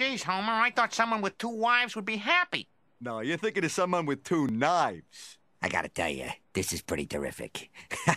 Geez, Homer, I thought someone with two wives would be happy. No, you're thinking of someone with two knives. I gotta tell you, this is pretty terrific.